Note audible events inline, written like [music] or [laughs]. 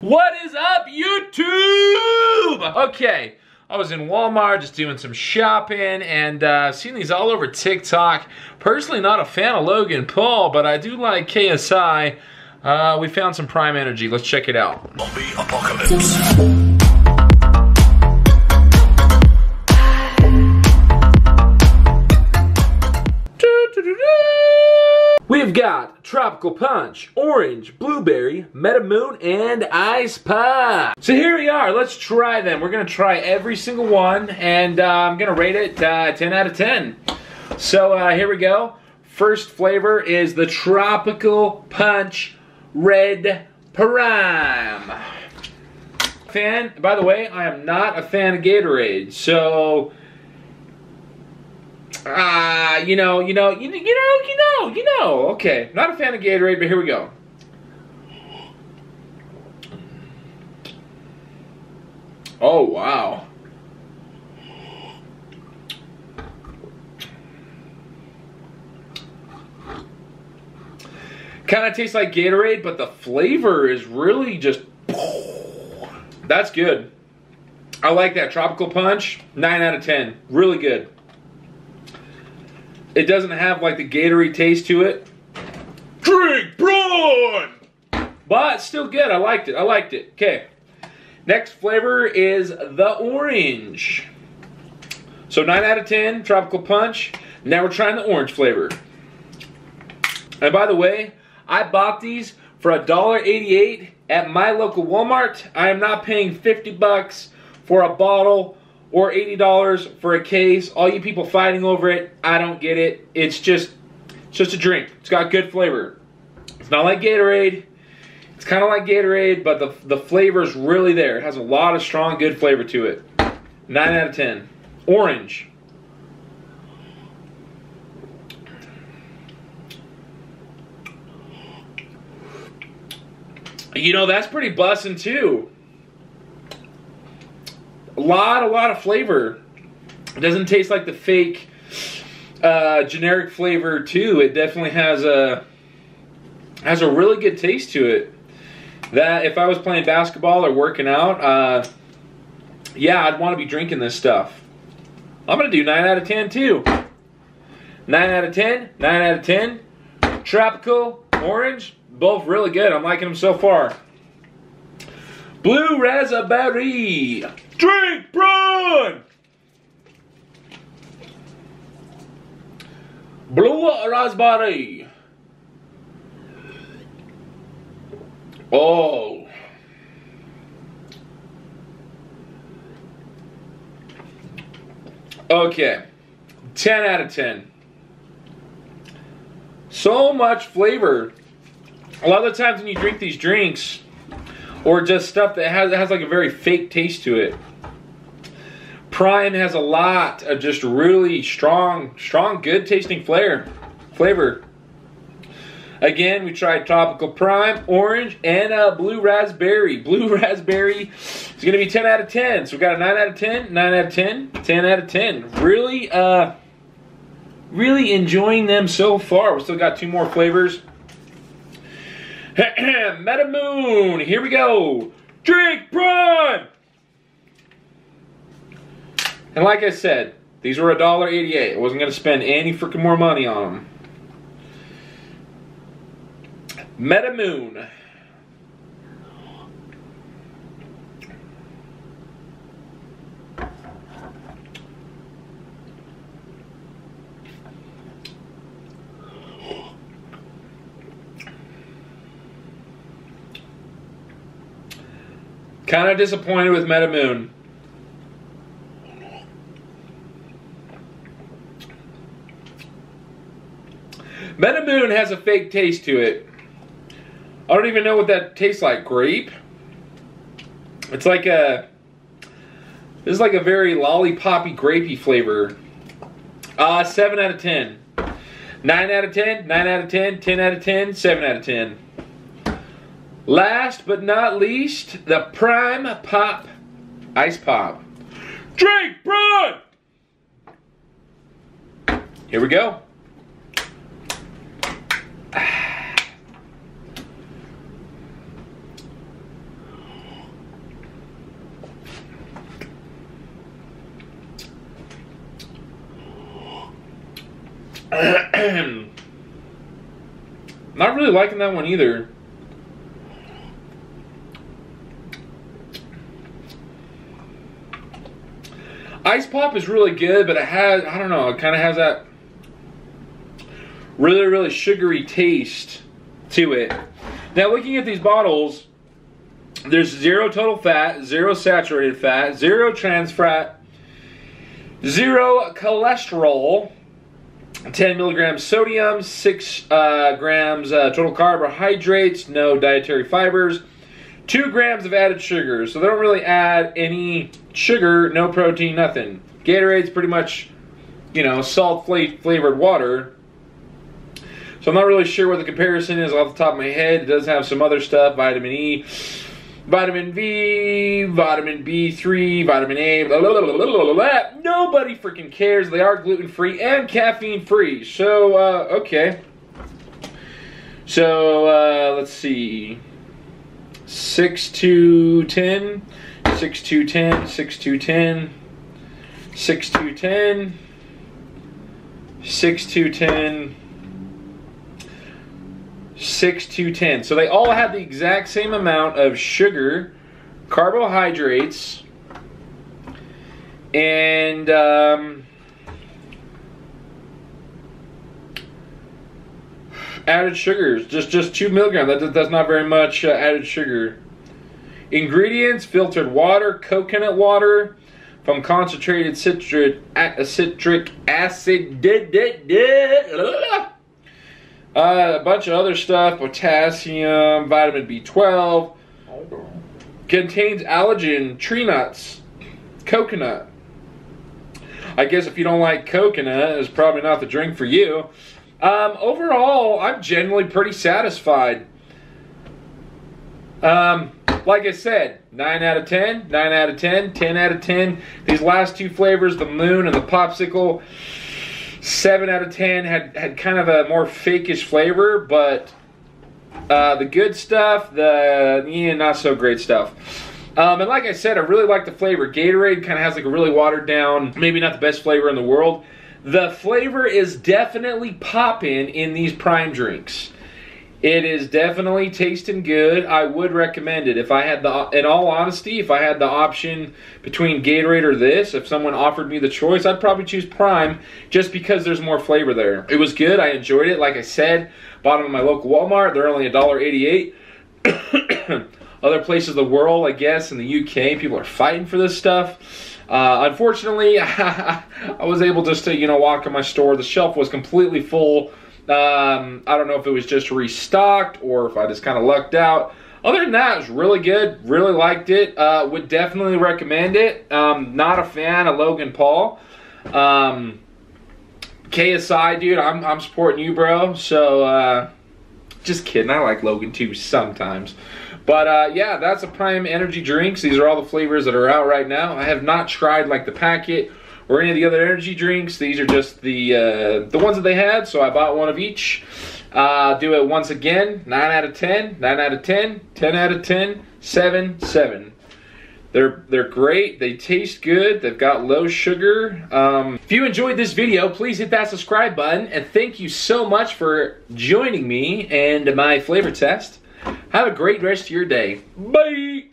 What is up, YouTube? Okay, I was in Walmart just doing some shopping and uh, seen these all over TikTok. Personally, not a fan of Logan Paul, but I do like KSI. Uh, we found some Prime Energy. Let's check it out. Zombie apocalypse. Tropical Punch, Orange, Blueberry, Metamoon, and Ice Pop. So here we are. Let's try them. We're going to try every single one, and uh, I'm going to rate it uh, 10 out of 10. So uh, here we go. First flavor is the Tropical Punch Red Prime. Fan, by the way, I am not a fan of Gatorade, so Ah, you know, you know, you, you know, you know, you know. Okay, not a fan of Gatorade, but here we go. Oh wow. Kind of tastes like Gatorade, but the flavor is really just. That's good. I like that tropical punch. Nine out of ten. Really good. It doesn't have like the Gatorade taste to it. Drink Braun! But still good. I liked it. I liked it. Okay. Next flavor is the orange. So 9 out of 10, tropical punch. Now we're trying the orange flavor. And by the way, I bought these for $1.88 at my local Walmart. I am not paying 50 bucks for a bottle or $80 for a case. All you people fighting over it, I don't get it. It's just it's just a drink. It's got good flavor. It's not like Gatorade. It's kind of like Gatorade, but the, the flavor is really there. It has a lot of strong, good flavor to it. 9 out of 10. Orange. You know, that's pretty bussin' too. A lot, a lot of flavor. It doesn't taste like the fake uh, generic flavor too. It definitely has a has a really good taste to it. That if I was playing basketball or working out, uh, yeah, I'd want to be drinking this stuff. I'm gonna do nine out of ten too. Nine out of ten. Nine out of ten. Tropical orange, both really good. I'm liking them so far. Blue raspberry. Drink Braun! Blue raspberry. Oh. Okay. 10 out of 10. So much flavor. A lot of the times when you drink these drinks, or just stuff that has, has like a very fake taste to it. Prime has a lot of just really strong, strong, good tasting flavor. Flavor. Again, we tried tropical prime, orange, and uh, blue raspberry. [laughs] Blue raspberry is going to be 10 out of 10. So we got a 9 out of 10, 9 out of 10, 10 out of 10. Really, uh, really enjoying them so far. We still got two more flavors. [clears throat] Metamoon, here we go. Drink Braun! And like I said, these were $1.88. I wasn't going to spend any freaking more money on them. Metamoon. Kind of disappointed with Metamoon. Metamoon has a fake taste to it. I don't even know what that tastes like. Grape? It's like a... This is like a very lollipoppy, grapey flavor. Uh, 7 out of 10. 9 out of 10, 9 out of 10, 10 out of 10, 7 out of 10. Last but not least, the Prime Pop Ice Pop. Drink Braun! Here we go. [clears throat] Not really liking that one either. Ice Pop is really good, but it has, I don't know, it kind of has that really, really sugary taste to it. Now, looking at these bottles, there's zero total fat, zero saturated fat, zero trans fat, zero cholesterol, 10 milligrams sodium, 6 uh, grams uh, total carbohydrates, no dietary fibers, 2 grams of added sugar. So they don't really add any sugar, no protein, nothing. Gatorade's pretty much, you know, salt flavored water. So I'm not really sure what the comparison is off the top of my head. It does have some other stuff, vitamin E, vitamin V, vitamin B3, vitamin A, blah, blah, blah, blah, blah, Nobody freaking cares. They are gluten free and caffeine free. So, uh, okay. So, uh, let's see. 6 to 10, 6 to 10, 6 to 10, 6 to 10, 6 to 10, 6 to 10. So they all have the exact same amount of sugar, carbohydrates, and um, added sugars. Just just 2 milligrams. That, that's not very much uh, added sugar. Ingredients, filtered water, coconut water, from concentrated citric, citric acid. Uh, a bunch of other stuff, potassium, vitamin B12. Contains allergen, tree nuts, coconut. I guess if you don't like coconut, it's probably not the drink for you. Um, overall, I'm generally pretty satisfied. Um, like I said, 9 out of 10, 9 out of 10, 10 out of 10. These last two flavors, the moon and the popsicle, seven out of ten had had kind of a more fakish flavor, but uh, the good stuff, the yeah, not so great stuff. Um, and like I said, I really like the flavor. Gatorade kind of has like a really watered down, maybe not the best flavor in the world. The flavor is definitely popping in these prime drinks. It is definitely tasting good. I would recommend it. If I had the, in all honesty, if I had the option between Gatorade or this, if someone offered me the choice, I'd probably choose Prime just because there's more flavor there. It was good. I enjoyed it. Like I said, bottom of my local Walmart. They're only $1.88. [coughs] Other places of the world, I guess, in the UK, people are fighting for this stuff. Uh, unfortunately, [laughs] I was able just to, you know, walk in my store. The shelf was completely full um, I don't know if it was just restocked or if I just kind of lucked out. Other than that, it was really good. Really liked it. Uh, would definitely recommend it. Um, not a fan of Logan Paul. Um, KSI, dude, I'm, I'm supporting you, bro. So, uh, just kidding. I like Logan too sometimes. But uh, yeah, that's a Prime Energy drinks. These are all the flavors that are out right now. I have not tried like the packet or any of the other energy drinks. These are just the uh, the ones that they had, so I bought one of each. Uh, do it once again. 9 out of 10, 9 out of 10, 10 out of 10, 7, 7. They're, they're great. They taste good. They've got low sugar. Um, if you enjoyed this video, please hit that subscribe button. And thank you so much for joining me and my flavor test. Have a great rest of your day. Bye!